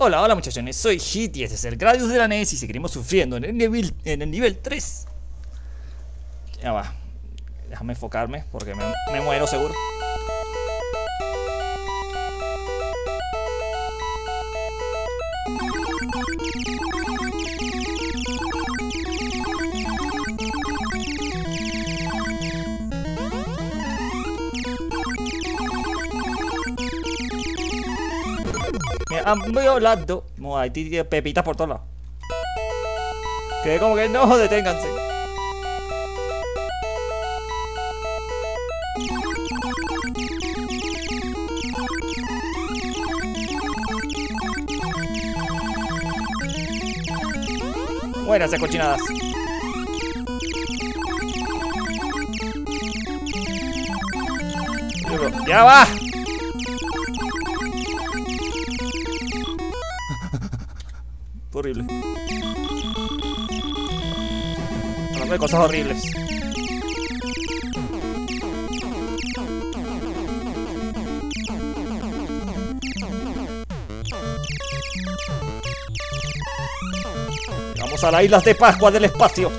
Hola, hola muchachones, soy Hit y este es el Gradius de la NES y seguiremos sufriendo en el nivel, en el nivel 3. Ya va, déjame enfocarme porque me, me muero seguro. Me han violado. No, hay pepitas por todos lados. Que como que no, deténganse. Buenas cochinadas. Ya va. Horrible. Hablando de cosas horribles. Vamos a las islas de Pascua del espacio.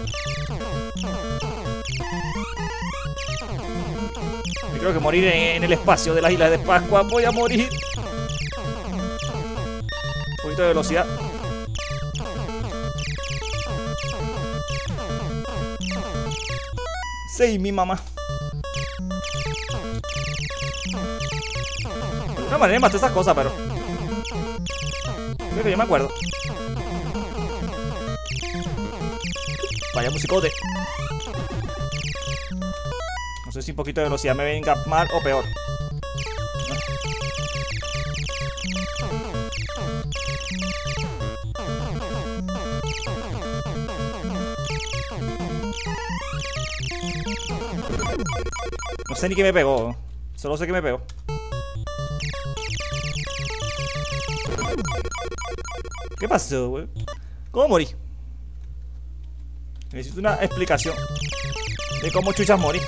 Creo que morir en el espacio de las islas de Pascua. Voy a morir. Un poquito de velocidad. Sí, mi mamá. De una manera maté esas cosas, pero. Creo que yo me acuerdo. Vaya musicote. No sé si un poquito de velocidad me venga mal o peor. No sé ni qué me pegó. Solo sé que me pegó. ¿Qué pasó, güey? ¿Cómo morí? Necesito una explicación de cómo chuchas morí.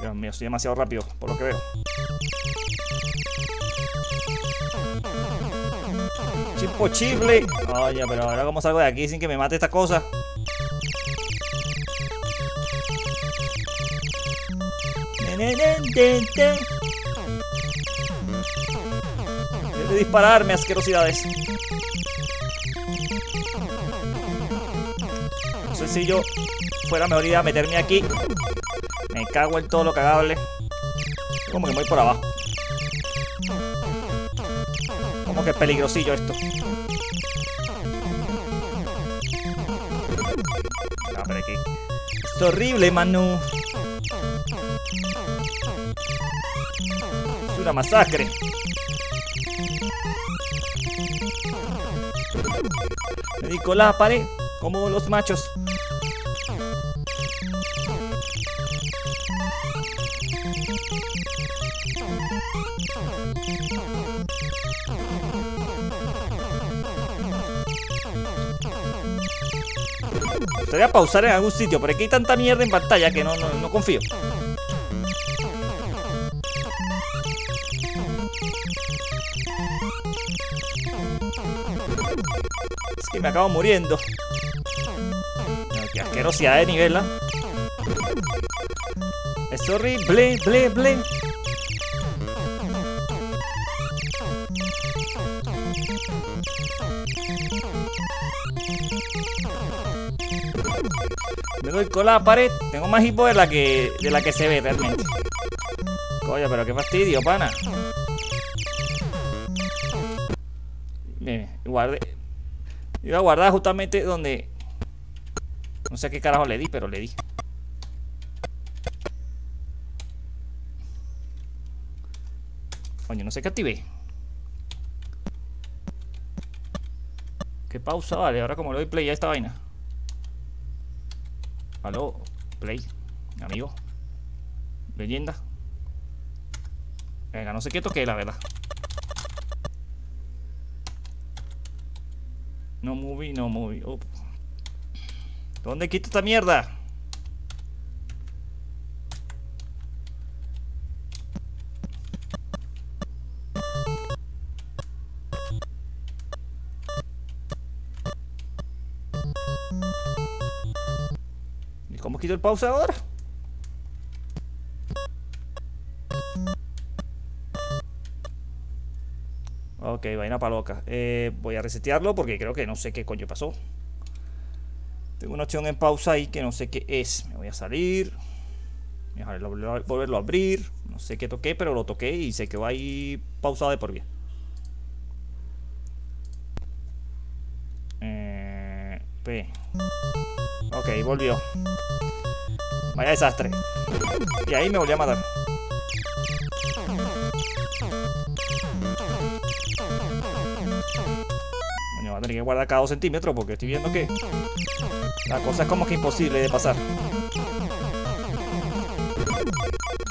Dios mío, soy demasiado rápido, por lo que veo. Imposible. Oye, pero ahora cómo salgo de aquí sin que me mate esta cosa. Deje de dispararme, asquerosidades. No sé si yo fuera mejor idea meterme aquí. Me cago en todo lo cagable. Como que voy por abajo. Como que es peligrosillo esto. Es horrible, Manu. Es una masacre. Me dedico la pared como los machos. Me gustaría pausar en algún sitio, pero aquí hay tanta mierda en pantalla que no, no, no confío. Es que me acabo muriendo. Qué asquerosidad de nivel, ¿ah? Es horrible, ble, ble. Me doy con la pared. Tengo más hipo de la que de la que se ve realmente. Coño, pero qué fastidio, pana. Mire, guardé. Iba a guardar justamente donde. No sé qué carajo le di, pero le di. Coño, no sé qué activé. ¿Qué pausa? Vale, ahora como le doy play a esta vaina. Aló, play, amigo. Leyenda. Venga, no sé qué toqué, la verdad. No movie, no movie. ¿Dónde quito esta mierda? ¿Cómo quito el pausa ahora? Ok, vaina para loca. Eh, voy a resetearlo porque creo que no sé qué coño pasó. Tengo una opción en pausa ahí que no sé qué es. Me voy a salir. Voy volverlo a abrir. No sé qué toqué, pero lo toqué y se quedó ahí pausado de por vida. Eh, P. Ok, volvió. Vaya desastre. Y ahí me volví a matar. Coño, va a tener que guardar cada dos centímetros porque estoy viendo que la cosa es como que imposible de pasar.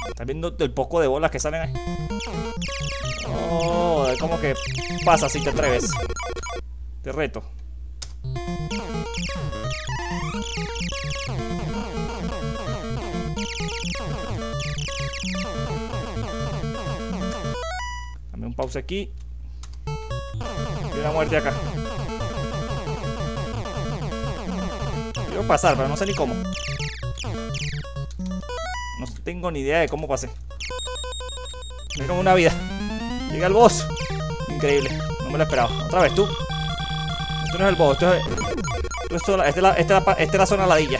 ¿Estás viendo el poco de bolas que salen ahí? Oh, es como que pasa si te atreves. Te reto. Dame un pause aquí. Y una muerte acá. Quiero pasar, pero no sé ni cómo. No tengo ni idea de cómo pasé. Me una vida. Llega el boss. Increíble. No me lo esperaba. Otra vez, tú. Esto no es el boss. Esto es, esta, es la, esta, es esta es la zona ladilla.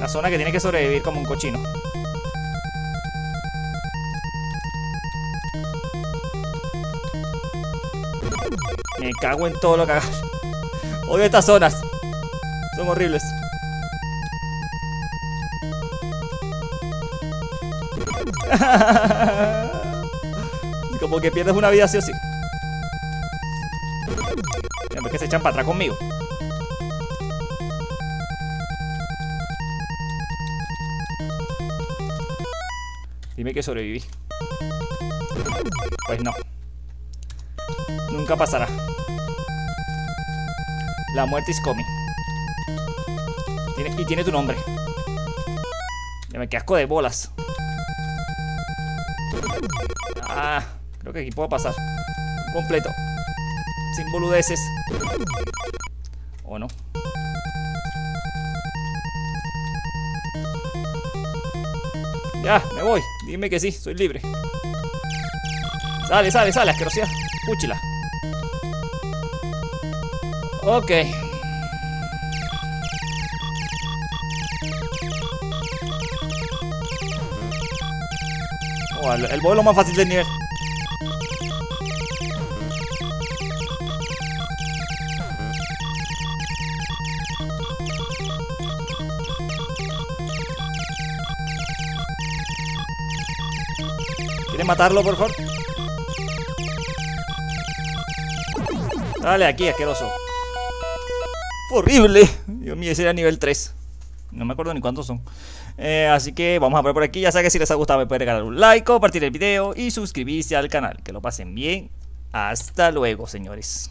La zona que tiene que sobrevivir como un cochino. Me cago en todo lo que hagas. Odio estas zonas. Son horribles. Como que pierdes una vida así o sí. Siempre que se echan para atrás conmigo. Dime que sobreviví. Pues no. Nunca pasará. La muerte coming. Tiene, y tiene tu nombre. Ya me asco de bolas. Ah, creo que aquí puedo pasar. Completo. Sin boludeces. ¿O no? Ya, me voy. Dime que sí, soy libre. Sale, sale, sale, asquerosidad. Púchila. Ok. Oh, el, el vuelo más fácil del nivel. ¿Quieres matarlo, por favor? Dale aquí, asqueroso. horrible. Dios mío, ese era nivel 3. No me acuerdo ni cuántos son. Eh, así que vamos a ver por aquí. Ya saben que si les ha gustado me pueden regalar un like, compartir el video y suscribirse al canal. Que lo pasen bien. Hasta luego, señores.